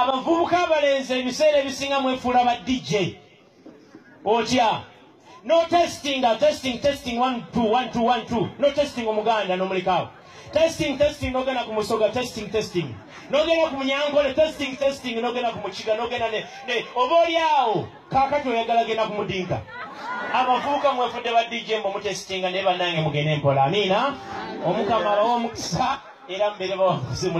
abavubuka abalenzi ebiseera ebisinga mwefuula ba dj otya? No testing testing testing 1212 no testing omuganda nomulikaawo testing testing nogenda ku musoga testing testing. Nogenda ku munyankole testing testing nogenda ku mukiga nogenda ne ne oba oliawo kakati oyagala genda ku mudinka. Abavubuka mwefudde ba dj mbe mutestinga naye bannange mugende empola amiina? Omukama abawa omukisa era mbeere bawaguzi